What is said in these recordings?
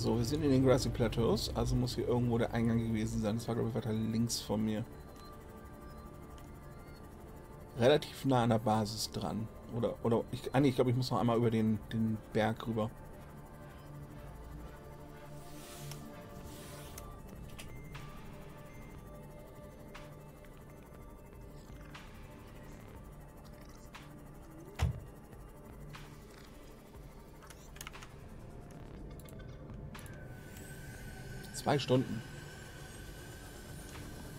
So, wir sind in den Grassy Plateaus, also muss hier irgendwo der Eingang gewesen sein. Das war, glaube ich, weiter links von mir. Relativ nah an der Basis dran. Oder, oder, ich, ah, glaube, ich muss noch einmal über den, den Berg rüber. Zwei Stunden.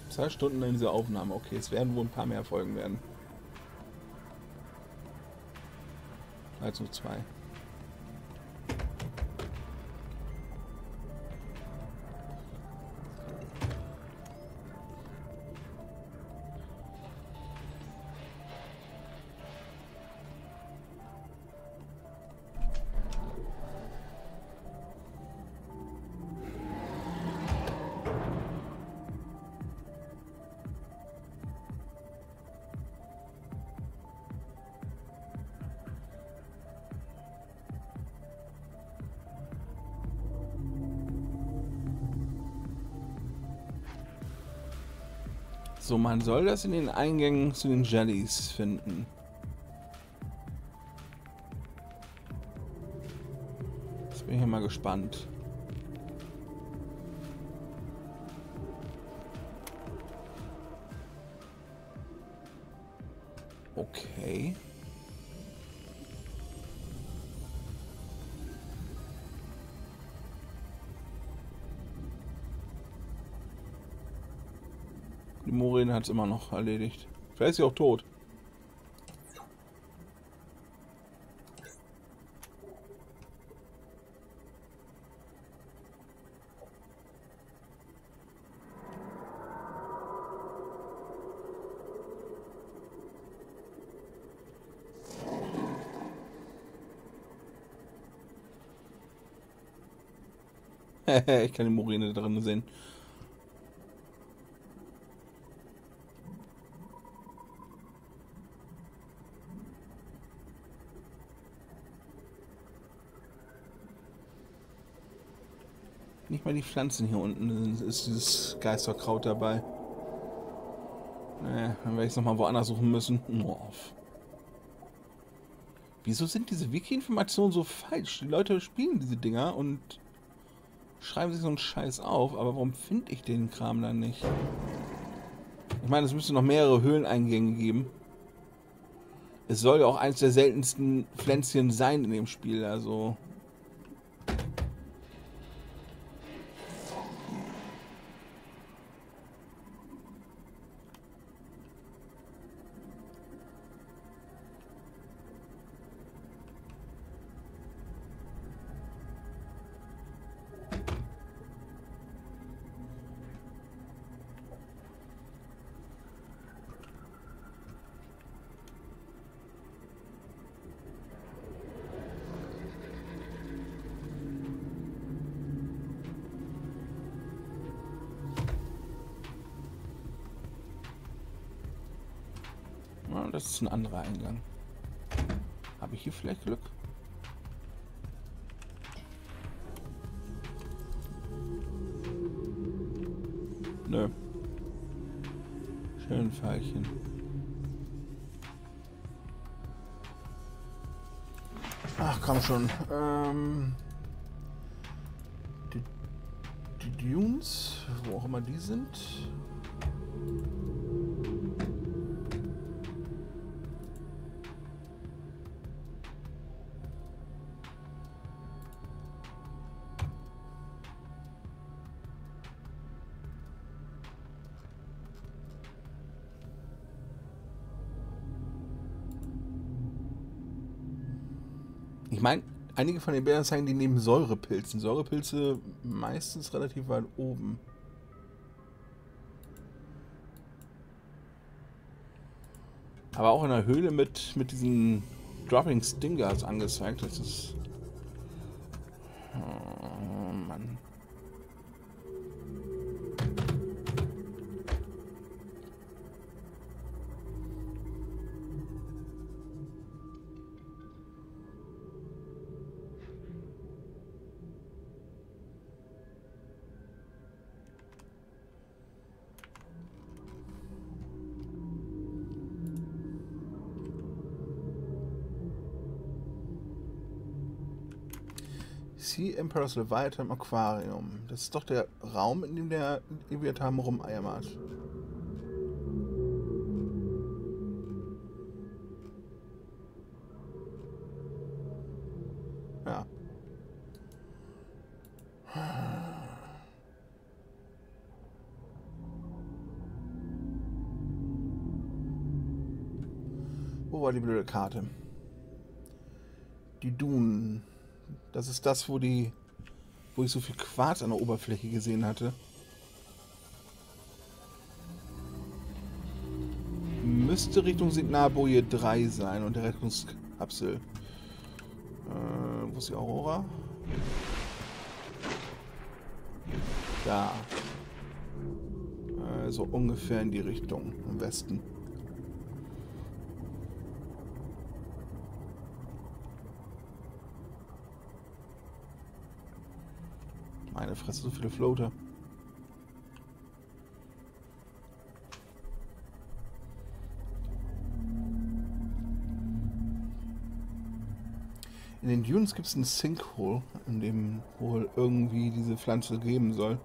Zwei Stunden in dieser Aufnahme. Okay, es werden wohl ein paar mehr Folgen werden. Also zwei. So, man soll das in den Eingängen zu den Jellies finden. Jetzt bin ich mal gespannt. Morin hat es immer noch erledigt. Vielleicht ist sie auch tot. ich kann die Morine drin sehen. Mal die Pflanzen hier unten ist dieses Geisterkraut dabei. Naja, dann werde ich es nochmal woanders suchen müssen. Oh. Wieso sind diese Wiki-Informationen so falsch? Die Leute spielen diese Dinger und schreiben sich so einen Scheiß auf, aber warum finde ich den Kram dann nicht? Ich meine, es müsste noch mehrere Höhleneingänge geben. Es soll ja auch eines der seltensten Pflänzchen sein in dem Spiel, also... ein anderer Eingang. Habe ich hier vielleicht Glück? Nö. Schön Pfeilchen. Ach, komm schon. Ähm, die, die Dunes, wo auch immer die sind. Einige von den Bildern zeigen die neben Säurepilzen. Säurepilze meistens relativ weit oben. Aber auch in der Höhle mit, mit diesen Dropping Stingers angezeigt. Das ist. Emperor's Leviathan Aquarium. Das ist doch der Raum, in dem der Leviathan rumeiert. Ja. Wo war die blöde Karte? Die Dunen. Das ist das, wo die, wo ich so viel Quarz an der Oberfläche gesehen hatte. Müsste Richtung Signalboje 3 sein und der Rettungskapsel. Äh, wo ist die Aurora? Da. Äh, so ungefähr in die Richtung, im Westen. Meine Fresse, so viele Floater. In den Dunes gibt es ein Sinkhole, in dem wohl irgendwie diese Pflanze geben soll.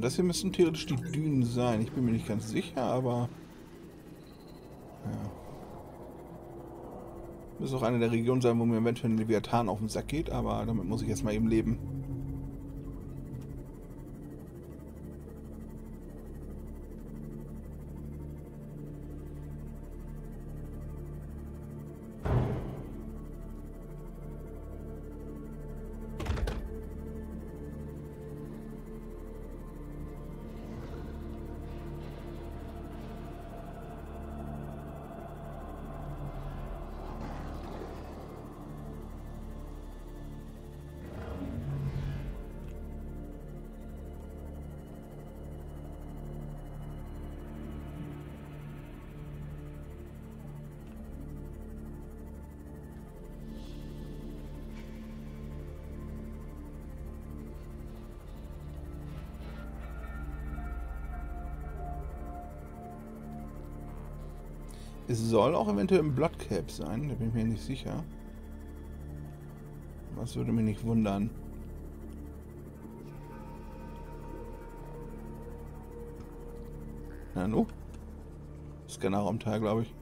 Oh, das hier müssen theoretisch die Dünen sein. Ich bin mir nicht ganz sicher, aber... Ja. Müsste auch eine der Regionen sein, wo mir eventuell ein Leviathan auf den Sack geht, aber damit muss ich jetzt mal eben leben. Soll auch eventuell im Bloodcap sein, da bin ich mir nicht sicher. Was würde mich nicht wundern. Nano? Scannerraumteil, glaube ich.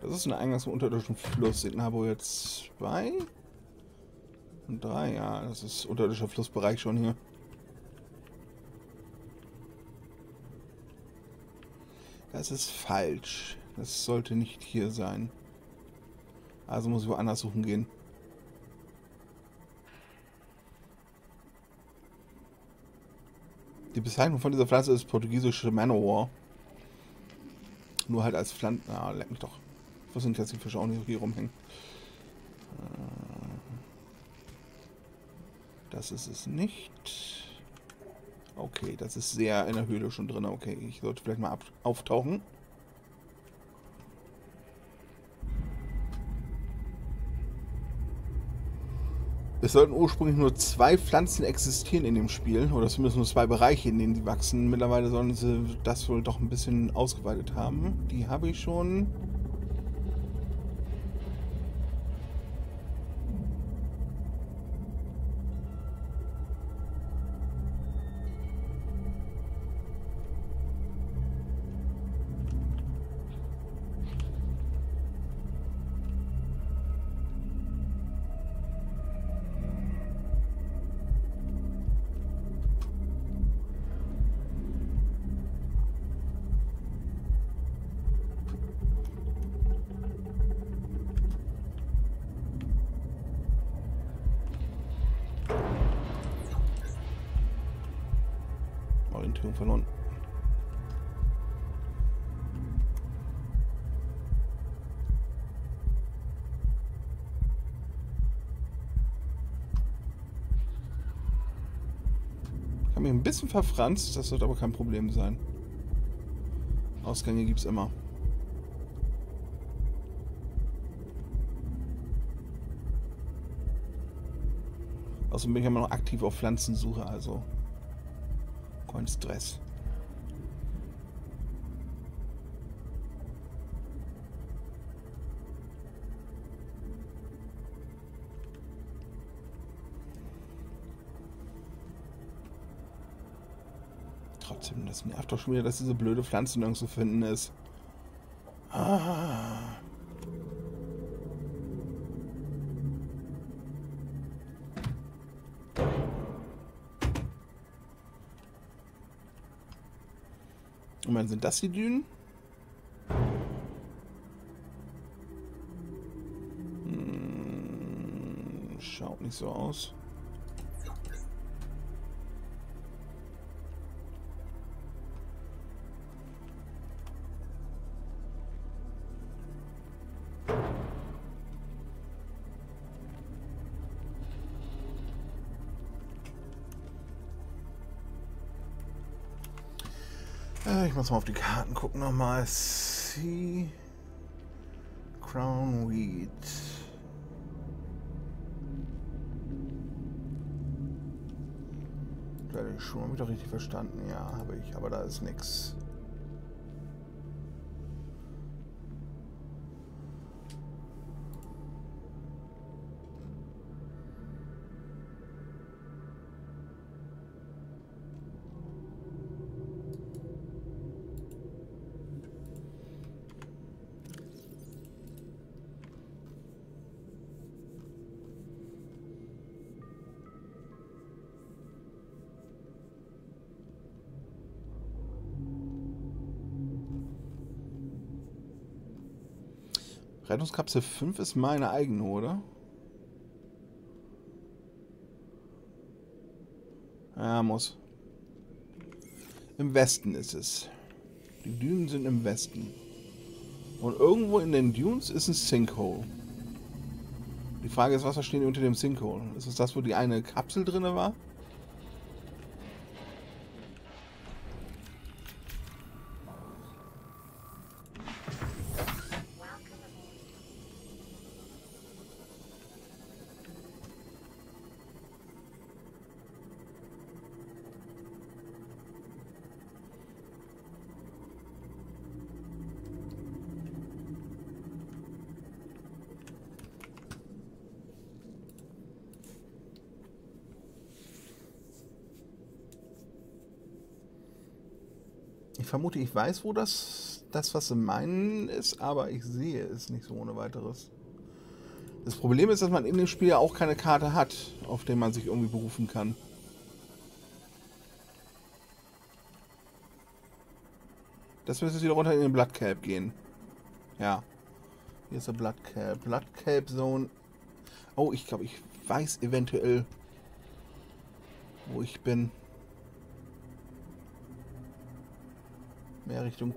Das ist ein Eingang zum unterirdischen Fluss. Signabo jetzt 2. Und drei, ja, das ist unterirdischer Flussbereich schon hier. Das ist falsch. Das sollte nicht hier sein. Also muss ich woanders suchen gehen. Die Bezeichnung von dieser Pflanze ist portugiesische Manowar. Nur halt als Pflanze. Na, leck mich doch. Wo sind jetzt die Fische auch nicht hier rumhängen? Das ist es nicht. Okay, das ist sehr in der Höhle schon drin. Okay, ich sollte vielleicht mal auftauchen. Es sollten ursprünglich nur zwei Pflanzen existieren in dem Spiel, oder zumindest nur zwei Bereiche, in denen sie wachsen. Mittlerweile sollen sie das wohl doch ein bisschen ausgeweitet haben. Die habe ich schon. Orientierung verloren. bisschen verfranst, das wird aber kein Problem sein. Ausgänge gibt es immer. Außerdem bin ich immer noch aktiv auf Pflanzensuche, also kein Stress. Trotzdem, das nervt doch schon wieder, dass diese blöde Pflanze nirgends zu finden ist. Dann sind das die Dünen? Hm, schaut nicht so aus. Äh, ich muss mal auf die Karten gucken nochmal. Sea Crown Weed. Kleine Schuhe, habe ich doch richtig verstanden. Ja, habe ich, aber da ist nichts. Rettungskapsel 5 ist meine eigene, oder? Ja, muss. Im Westen ist es. Die Dünen sind im Westen. Und irgendwo in den Dunes ist ein Sinkhole. Die Frage ist, was verstehen die unter dem Sinkhole? Ist es das, wo die eine Kapsel drin war? Ich vermute, ich weiß, wo das, das, was sie meinen, ist, aber ich sehe es nicht so ohne weiteres. Das Problem ist, dass man in dem Spiel ja auch keine Karte hat, auf der man sich irgendwie berufen kann. Das müsste wieder runter in den Blood Cap gehen. Ja. Hier ist der. Blood Cap Zone. Oh, ich glaube, ich weiß eventuell, wo ich bin. Mehr Richtung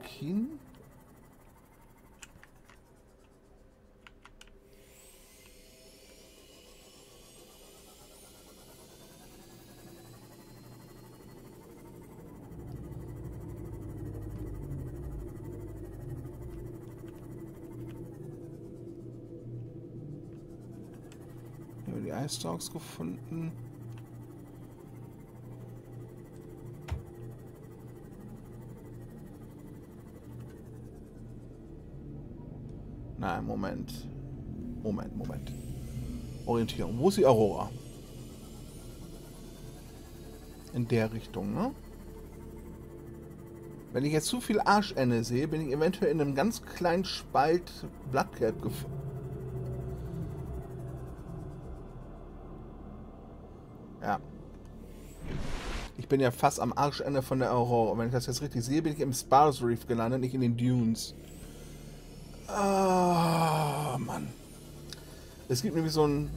wir die Ice gefunden. Nein, Moment. Moment, Moment. Orientierung. Wo ist die Aurora? In der Richtung, ne? Wenn ich jetzt zu viel Arschende sehe, bin ich eventuell in einem ganz kleinen Spalt Blattgelb gefahren. Ja. Ich bin ja fast am Arschende von der Aurora. Wenn ich das jetzt richtig sehe, bin ich im Spars Reef gelandet, nicht in den Dunes. Ah, oh, Mann. Es gibt nämlich so ein...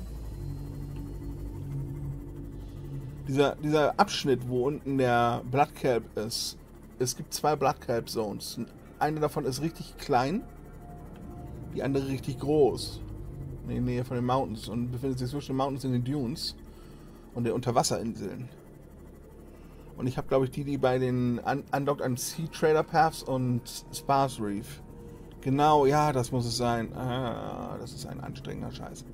Dieser, dieser Abschnitt, wo unten der Bloodcalp ist. Es gibt zwei Bloodcalp Zones. Eine davon ist richtig klein, die andere richtig groß. In der Nähe von den Mountains und befindet sich zwischen den Mountains und den Dunes und den Unterwasserinseln. Und ich habe, glaube ich, die, die bei den Un Undocked an Sea Trader Paths und Sparse Reef. Genau, ja, das muss es sein. Ah, das ist ein anstrengender Scheiß.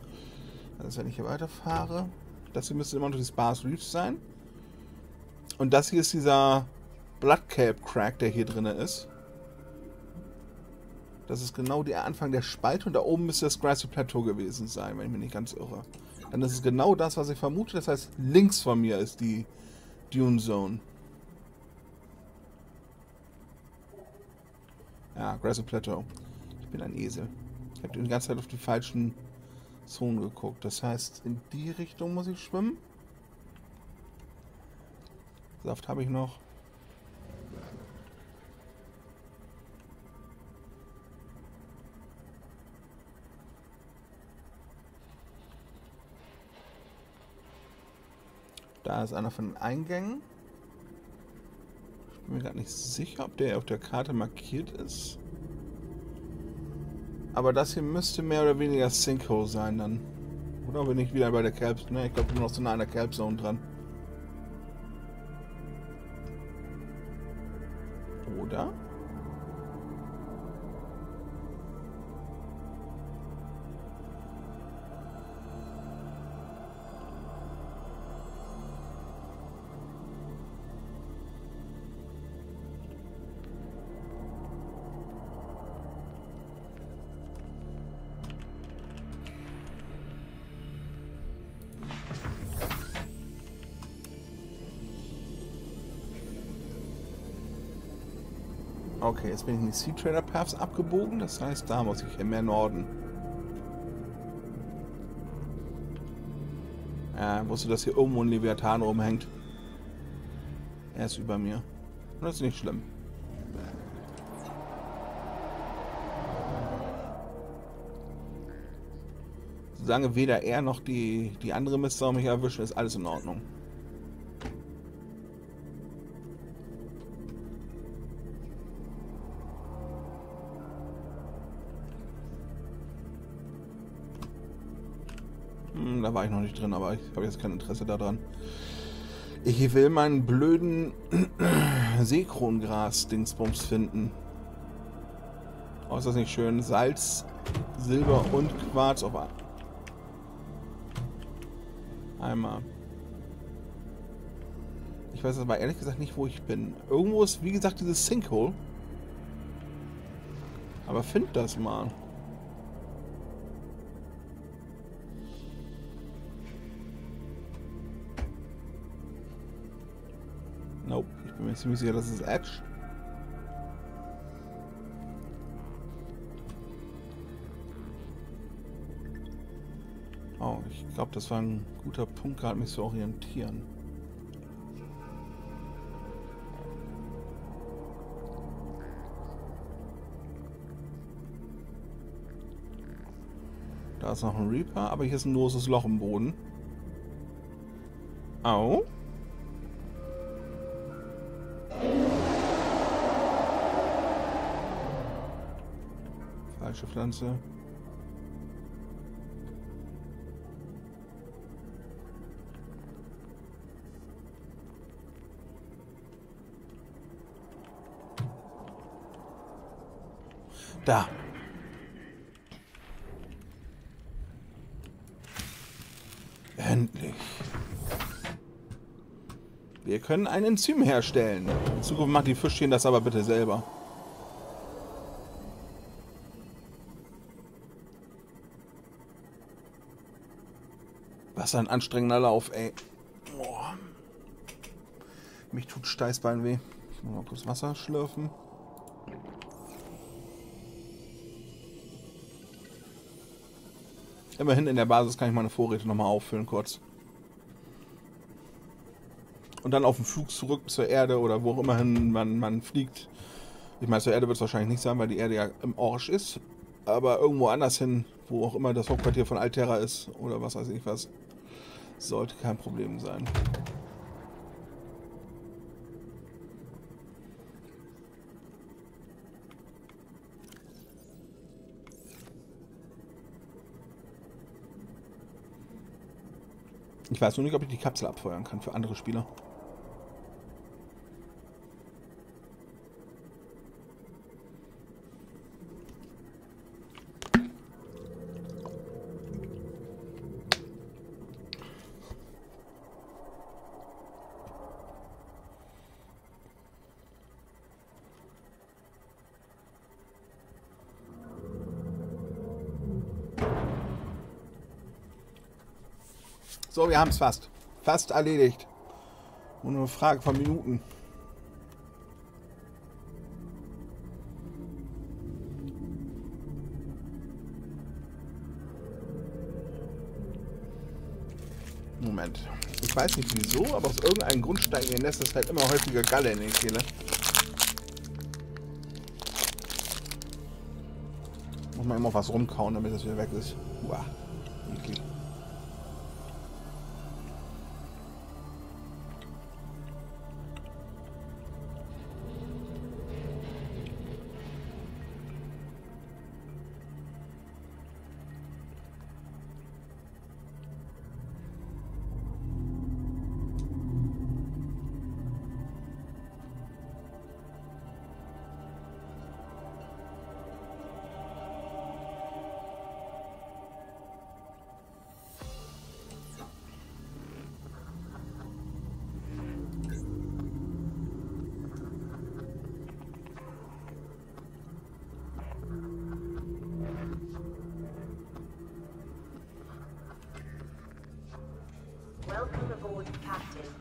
Ist, wenn ich hier weiterfahre. Das hier müsste immer noch die Sparse Reefs sein. Und das hier ist dieser Blood Cape Crack, der hier drin ist. Das ist genau der Anfang der Spalte und da oben müsste das Grassy Plateau gewesen sein, wenn ich mich nicht ganz irre. Dann ist es genau das, was ich vermute. Das heißt, links von mir ist die Dune Zone. Ja, Grassy Plateau. Ich bin ein Esel. Ich habe die ganze Zeit auf die falschen Zonen geguckt. Das heißt, in die Richtung muss ich schwimmen. Saft habe ich noch. Da ist einer von den Eingängen. Bin mir gar nicht sicher, ob der auf der Karte markiert ist. Aber das hier müsste mehr oder weniger Sinkhole sein dann. Oder bin ich wieder bei der Calp? Ne, ich glaube, bin noch so nah an der Calp Zone dran. Oder? Okay, jetzt bin ich in die Sea Trader Paths abgebogen. Das heißt, da muss ich mehr Norden. Ja, wusste, dass hier irgendwo ein Leviathan rumhängt. Er ist über mir. Das ist nicht schlimm. Solange weder er noch die, die andere Mistsau mich erwischen, ist alles in Ordnung. Da war ich noch nicht drin, aber ich habe jetzt kein Interesse daran. Ich will meinen blöden Seekrongras-Dingsbums finden. Oh, ist das nicht schön? Salz, Silber und Quarz auf einmal. Ich weiß aber ehrlich gesagt nicht, wo ich bin. Irgendwo ist, wie gesagt, dieses Sinkhole. Aber find das mal. Bin ziemlich sicher, das ist Edge. Oh, ich glaube, das war ein guter Punkt, gerade mich zu orientieren. Da ist noch ein Reaper, aber hier ist ein loses Loch im Boden. Au. Pflanze. Da. Endlich. Wir können ein Enzym herstellen. In Zukunft macht die Fischchen das aber bitte selber. Was ein anstrengender Lauf, ey. Boah. Mich tut Steißbein weh. Ich muss mal kurz Wasser schlürfen. Immerhin in der Basis kann ich meine Vorräte nochmal auffüllen kurz. Und dann auf dem Flug zurück zur Erde oder wo auch immerhin man, man fliegt. Ich meine, zur Erde wird es wahrscheinlich nicht sein, weil die Erde ja im Orsch ist. Aber irgendwo anders hin, wo auch immer das Hauptquartier von Altera ist oder was weiß ich was. Sollte kein Problem sein. Ich weiß nur nicht, ob ich die Kapsel abfeuern kann für andere Spieler. Wir haben es fast. Fast erledigt. Nur eine Frage von Minuten. Moment. Ich weiß nicht wieso, aber aus irgendeinem Grund steigen in letzter Zeit immer häufiger Galle in den Kehle. Muss man immer was rumkauen, damit das wieder weg ist. Uah. forward captain.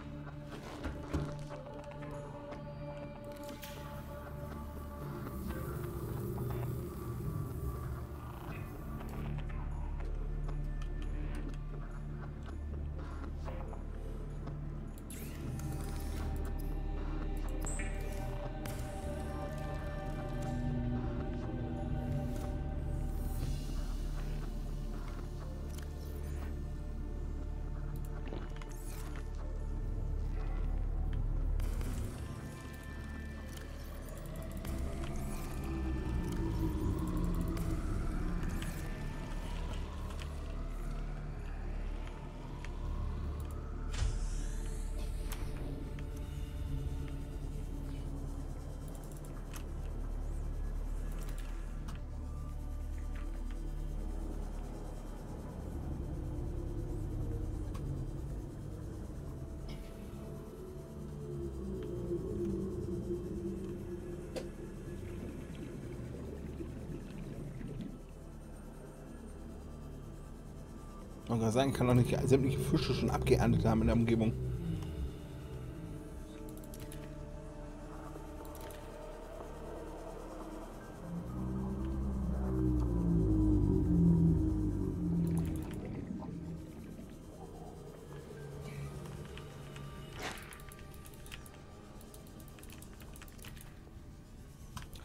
Man kann sagen, kann doch nicht sämtliche Fische schon abgeerntet haben in der Umgebung.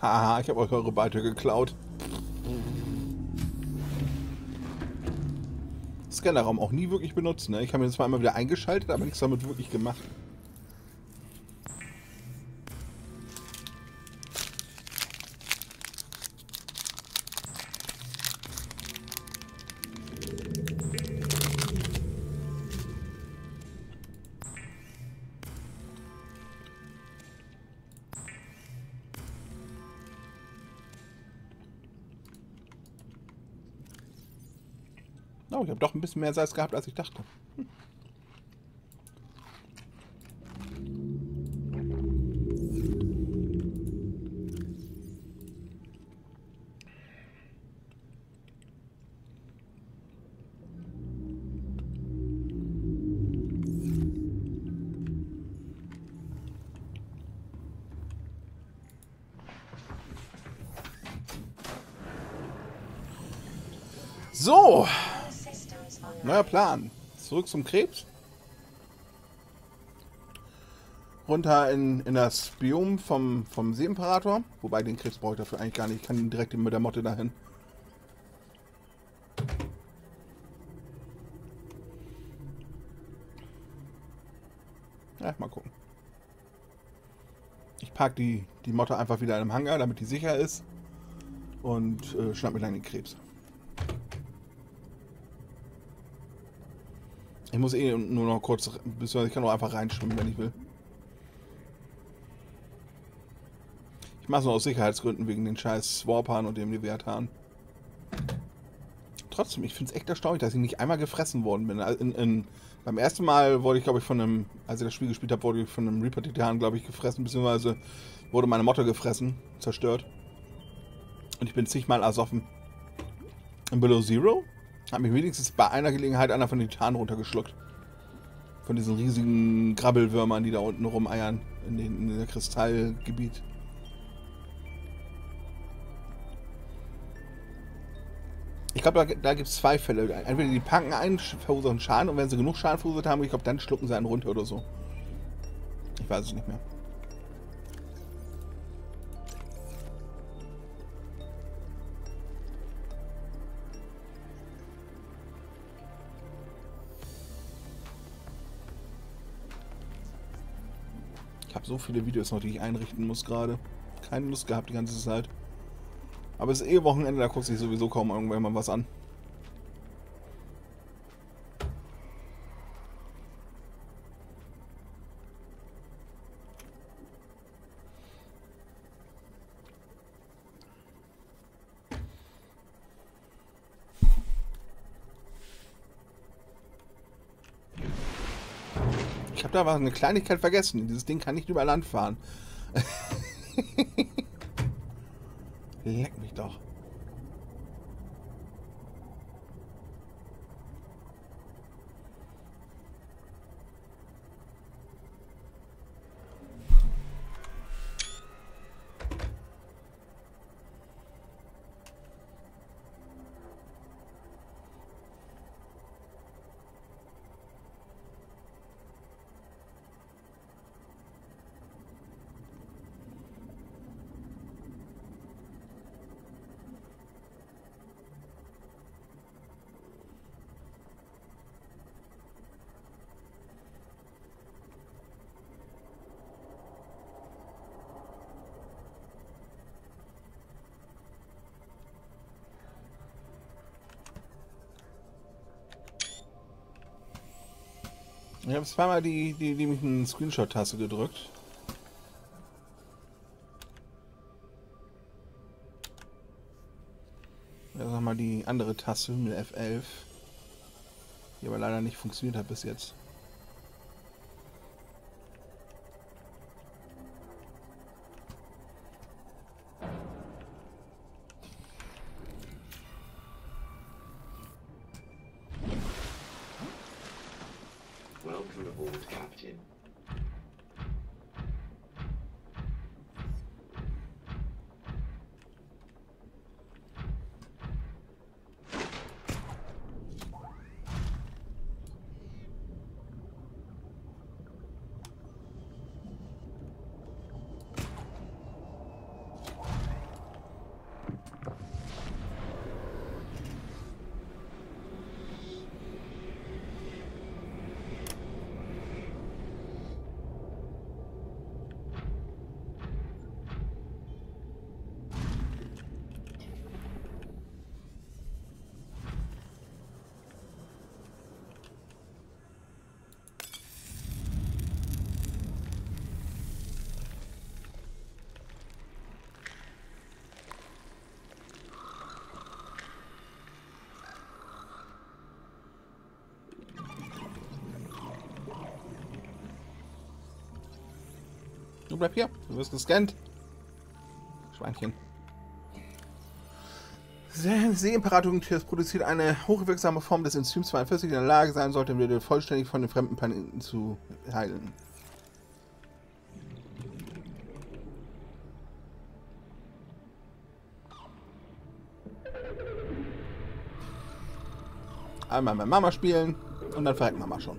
Haha, ich habe euch eure Beute geklaut. Scannerraum auch nie wirklich benutzt. Ne? Ich habe ihn zwar immer wieder eingeschaltet, aber nichts damit wirklich gemacht. Oh, ich habe doch ein bisschen mehr Salz gehabt, als ich dachte. Hm. Neuer. Plan. Zurück zum Krebs. Runter in, in das Biom vom, vom Seeimperator. Wobei den Krebs brauche ich dafür eigentlich gar nicht. Ich kann direkt mit der Motte dahin. Ja, mal gucken. Ich park die, die Motte einfach wieder in einem Hangar, damit die sicher ist. Und äh, schnapp mir dann den Krebs. Ich muss eh nur noch kurz, ich kann auch einfach reinschwimmen, wenn ich will. Ich mache es nur aus Sicherheitsgründen wegen den scheiß Swarpern und dem Leviathan. Trotzdem, ich finde es echt erstaunlich, dass ich nicht einmal gefressen worden bin. Also In, in, beim ersten Mal wurde ich, glaube ich, von einem, als ich das Spiel gespielt habe, wurde ich von einem Reaper Titan, glaube ich, gefressen, beziehungsweise wurde meine Motte gefressen, zerstört. Und ich bin zigmal ersoffen. In Below Zero hat mich wenigstens bei einer Gelegenheit einer von den Titanen runtergeschluckt. Von diesen riesigen Grabbelwürmern, die da unten rumeiern in, den, in der Kristallgebiet. Ich glaube, da, da gibt es zwei Fälle. Entweder die packen einen, verursachen Schaden und wenn sie genug Schaden verursacht haben, ich glaube, dann schlucken sie einen runter oder so. Ich weiß es nicht mehr. Habe so viele Videos noch, die ich einrichten muss gerade. Keine Lust gehabt die ganze Zeit. Aber es ist eh Wochenende, da guckt sich sowieso kaum irgendwann mal was an. Habe da was eine Kleinigkeit vergessen. Dieses Ding kann nicht über Land fahren. Leck mich doch. Ich habe zweimal die, die, die mich einen Screenshot-Taste gedrückt. Ja, sag mal die andere Taste mit F11. Die aber leider nicht funktioniert hat bis jetzt. Du bleib hier, du wirst gescannt. Schweinchen. See- Seeimperator produziert eine hochwirksame Form des Enzyms 42, die in der Lage sein sollte, wieder vollständig von den fremden Planeten zu heilen. Einmal mit Mama spielen und dann verreckt Mama schon.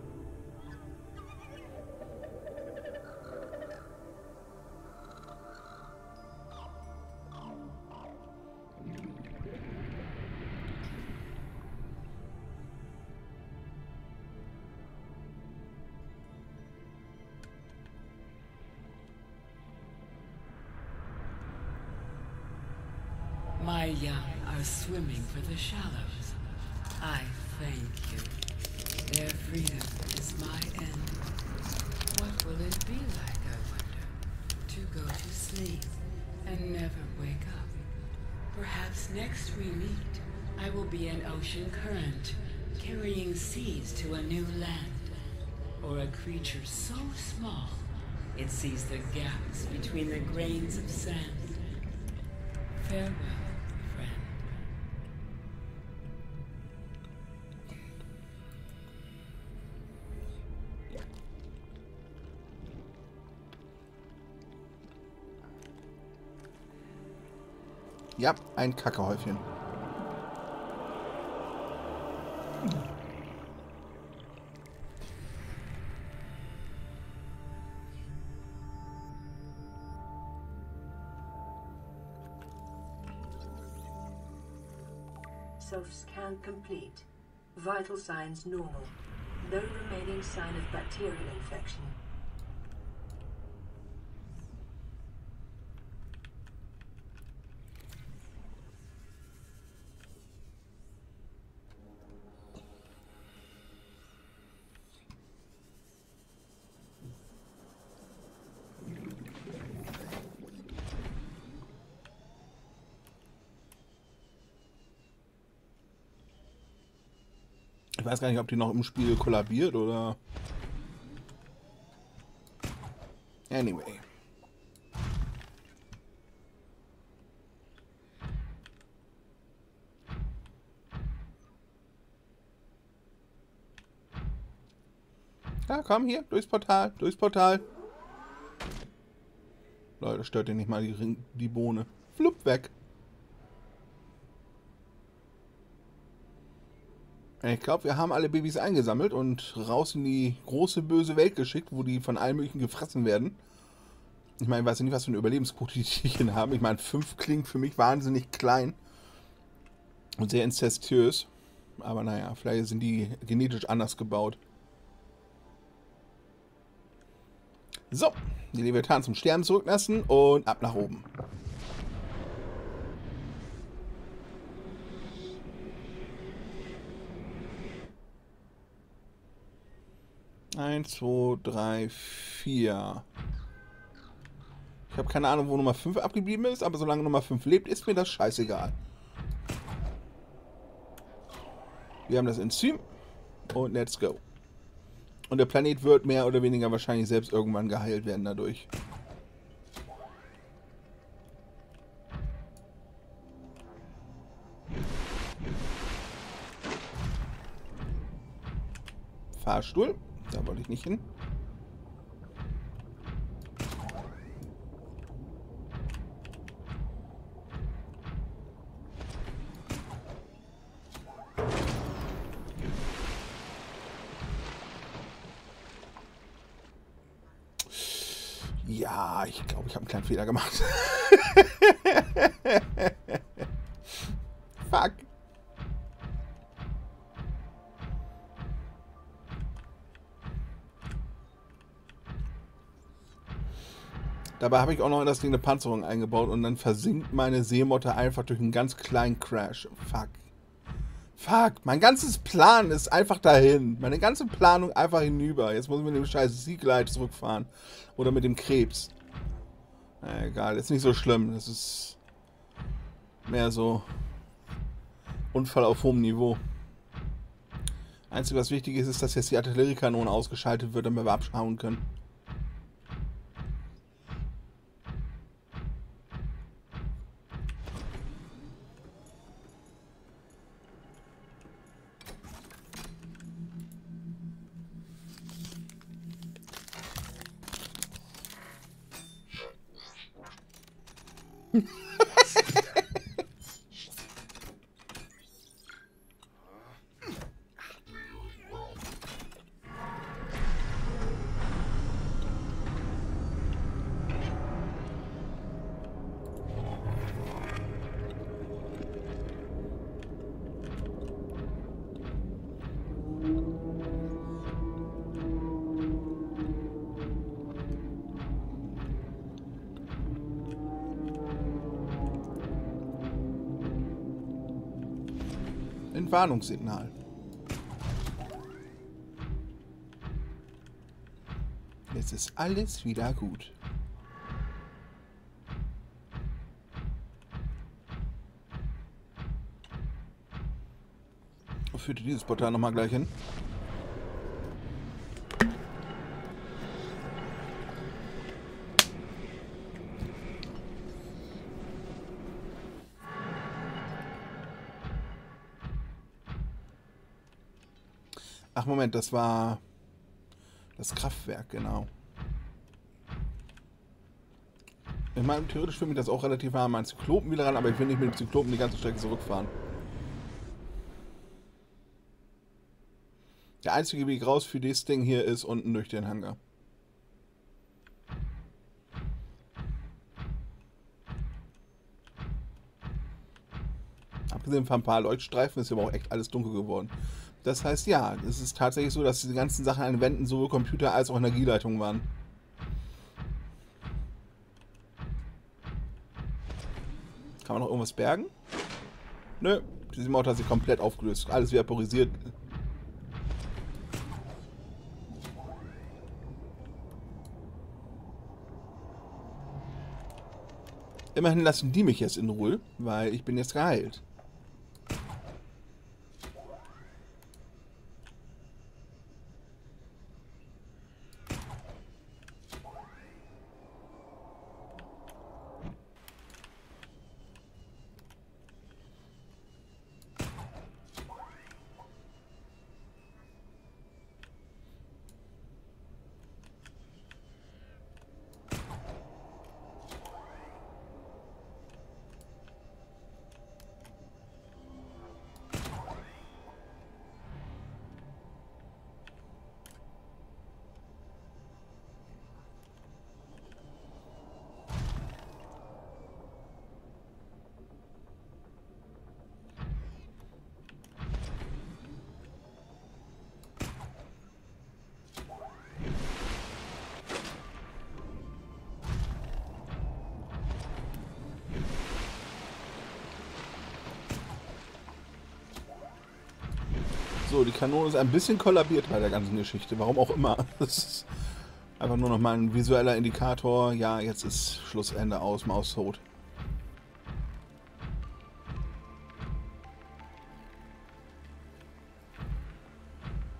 My young are swimming for the shallows. I thank you. Their freedom is my end. What will it be like, I wonder, to go to sleep and never wake up? Perhaps next we meet, I will be an ocean current, carrying seas to a new land. Or a creature so small, it sees the gaps between the grains of sand. Farewell, ein Kackehäufchen. Self-scan complete. Vital signs normal. No remaining sign of bacterial infection. Ich weiß gar nicht, ob die noch im Spiel kollabiert oder. Anyway. Ja, komm hier, durchs Portal, durchs Portal. Leute, stört ihr nicht mal die, Ring- die Bohne. Flupp weg. Ich glaube, wir haben alle Babys eingesammelt und raus in die große böse Welt geschickt, wo die von allen möglichen gefressen werden. Ich meine, ich weiß ja nicht, was für eine Überlebensquote die Tierchen haben. Ich meine, fünf klingt für mich wahnsinnig klein und sehr inzestiös. Aber naja, vielleicht sind die genetisch anders gebaut. So, die Leviathan zum Sterben zurücklassen und ab nach oben. Eins, zwei, drei, vier. Ich habe keine Ahnung, wo Nummer 5 abgeblieben ist, aber solange Nummer 5 lebt, ist mir das scheißegal. Wir haben das Enzym und let's go. Und der Planet wird mehr oder weniger wahrscheinlich selbst irgendwann geheilt werden dadurch. Fahrstuhl. Da wollte ich nicht hin. Ja, ich glaube, ich habe einen kleinen Fehler gemacht. ich auch noch in das Ding eine Panzerung eingebaut und dann versinkt meine Seemotte einfach durch einen ganz kleinen Crash. Fuck. Fuck, mein ganzes Plan ist einfach dahin. Meine ganze Planung einfach hinüber. Jetzt muss ich mit dem scheiß Siegleit zurückfahren. Oder mit dem Krebs. Na, egal, ist nicht so schlimm. Das ist mehr so Unfall auf hohem Niveau. Einzige, was wichtig ist, ist, dass jetzt die Artilleriekanone ausgeschaltet wird, damit wir abschauen können. Entwarnungssignal. Jetzt ist alles wieder gut. Führt dieses Portal nochmal gleich hin? Ach Moment, das war das Kraftwerk, genau. Ich meine, theoretisch finde ich das auch relativ nah an meinen Zyklopen wieder ran, aber ich will nicht mit dem Zyklopen die ganze Strecke zurückfahren. Der einzige Weg raus für das Ding hier ist unten durch den Hangar. Abgesehen von ein paar Leuchtstreifen ist aber auch echt alles dunkel geworden. Das heißt, ja, es ist tatsächlich so, dass diese ganzen Sachen an den Wänden sowohl Computer als auch Energieleitungen waren. Kann man noch irgendwas bergen? Nö, diese Maut hat sich komplett aufgelöst. Alles vaporisiert. Immerhin lassen die mich jetzt in Ruhe, weil ich bin jetzt geheilt. So, die Kanone ist ein bisschen kollabiert bei der ganzen Geschichte. Warum auch immer. Das ist einfach nur noch mal ein visueller Indikator. Ja, jetzt ist Schlussende aus, Maus tot.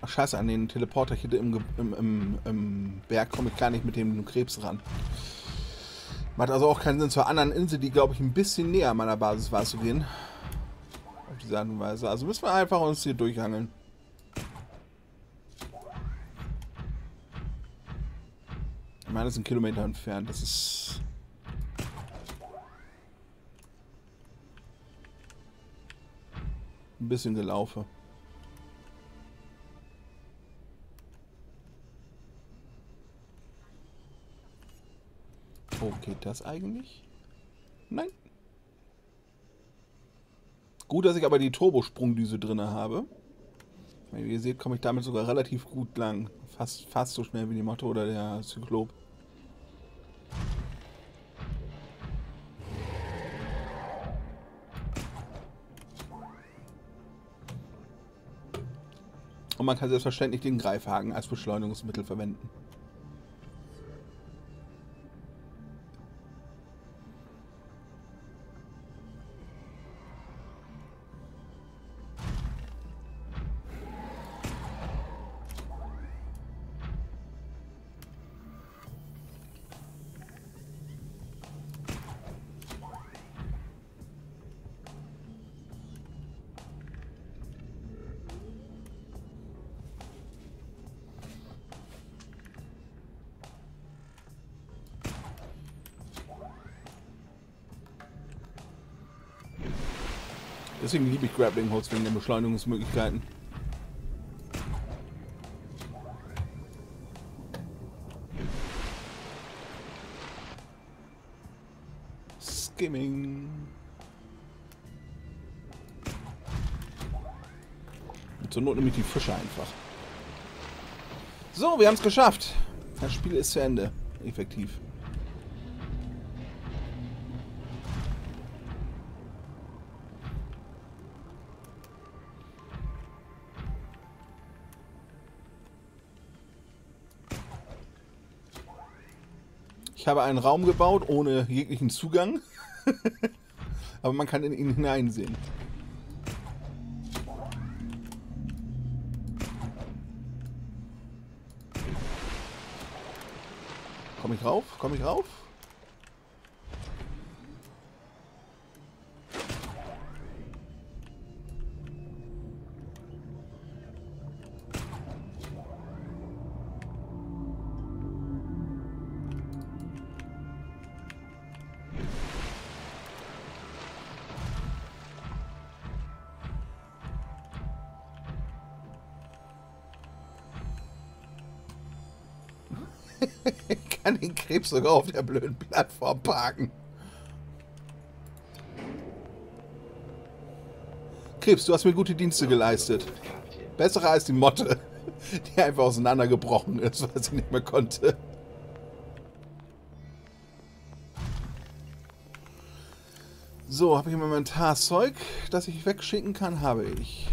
Ach scheiße, an den Teleporter hier im, im, im, im Berg komme ich gar nicht mit dem Krebs ran. Macht also auch keinen Sinn, zur anderen Insel, die glaube ich ein bisschen näher meiner Basis war, zu gehen. Auf diese Art und Weise. Also müssen wir einfach uns hier durchhangeln. Meine, das sind Kilometer entfernt. Das ist. Ein bisschen gelaufen. Oh, geht das eigentlich? Nein. Gut, dass ich aber die Turbosprungdüse drin habe. Wie ihr seht, komme ich damit sogar relativ gut lang. Fast, fast so schnell wie die Motte oder der Zyklop. Und man kann selbstverständlich den Greifhaken als Beschleunigungsmittel verwenden. Deswegen liebe ich Grappling Hooks wegen den Beschleunigungsmöglichkeiten. Skimming. Und zur Not nämlich die Fische einfach. So, wir haben es geschafft. Das Spiel ist zu Ende. Effektiv. Ich habe einen Raum gebaut ohne jeglichen Zugang. Aber man kann in ihn hineinsehen. Komme ich rauf? Komme ich rauf? Krebs sogar auf der blöden Plattform parken. Krebs, du hast mir gute Dienste geleistet. Bessere als die Motte, die einfach auseinandergebrochen ist, weil sie nicht mehr konnte. So, habe ich im Inventar Zeug, das ich wegschicken kann? Habe ich.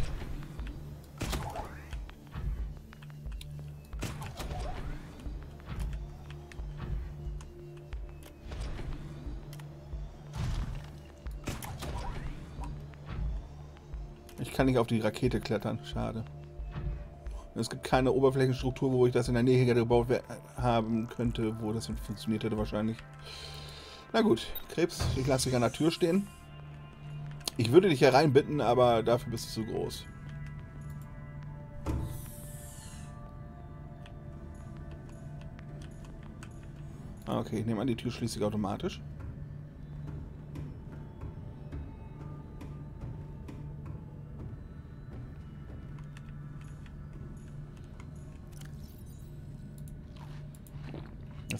Kann nicht auf die Rakete klettern, schade. Es gibt keine Oberflächenstruktur, wo ich das in der Nähe gebaut wer- haben könnte, wo das funktioniert hätte wahrscheinlich. Na gut, Krebs, ich lasse dich an der Tür stehen. Ich würde dich hereinbitten, aber dafür bist du zu groß. Ah, Okay, ich nehme an, die Tür schließt sich automatisch.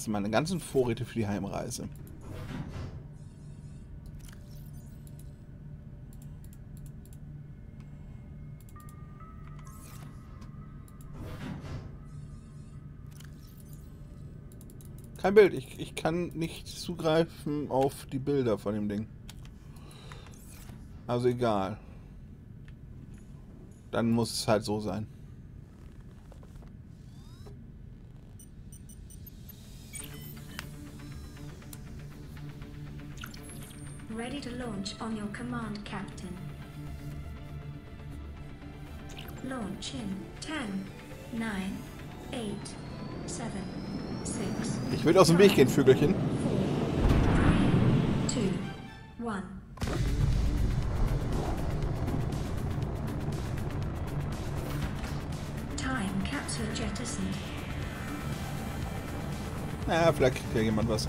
Das sind meine ganzen Vorräte für die Heimreise. Kein Bild. Ich, ich kann nicht zugreifen auf die Bilder von dem Ding. Also egal. Dann muss es halt so sein. Ready to launch on your command, Captain. Launch in 10, 9, 8, 7, 6, Ich will aus dem Weg gehen, Vögelchen. 2, 1. Time capsule jettisoned. Ja, vielleicht kriegt ja jemand was.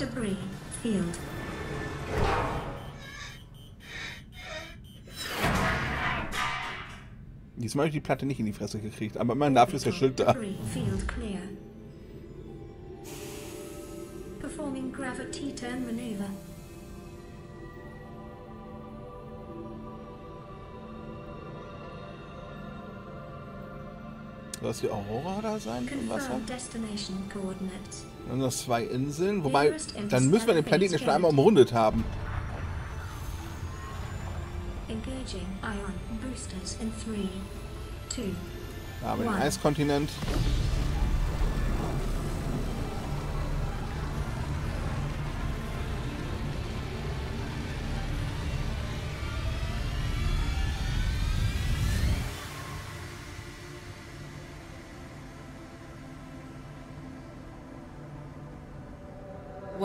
Debris field. Diesmal habe ich die Platte nicht in die Fresse gekriegt, aber immerhin dafür ist der Schild da. Field clear. Performing gravity turn maneuver. Soll das die Aurora da sein. Dann sind das zwei Inseln. Wobei, dann müssen wir den Planeten schon einmal umrundet haben. Engaging ion boosters in 3, 2, Da haben wir den. Eiskontinent.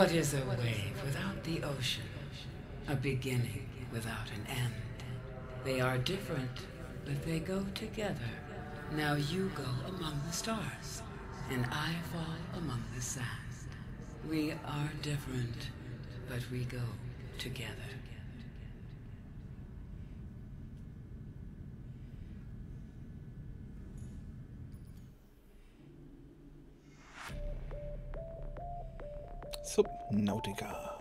What is a wave without the ocean? A beginning without an end. They are different, but they go together. Now you go among the stars, and I fall among the sand. We are different, but we go together. Subnautica.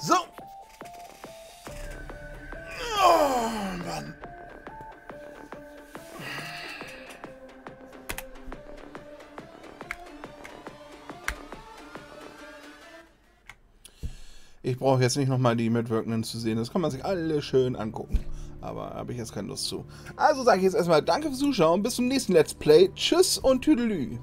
So. Oh, Mann. Ich brauche jetzt nicht nochmal die Mitwirkenden zu sehen. Das kann man sich alle schön angucken. Aber habe ich jetzt keine Lust zu. Also sage ich jetzt erstmal Danke fürs Zuschauen. Bis zum nächsten Let's Play. Tschüss und Tüdelü.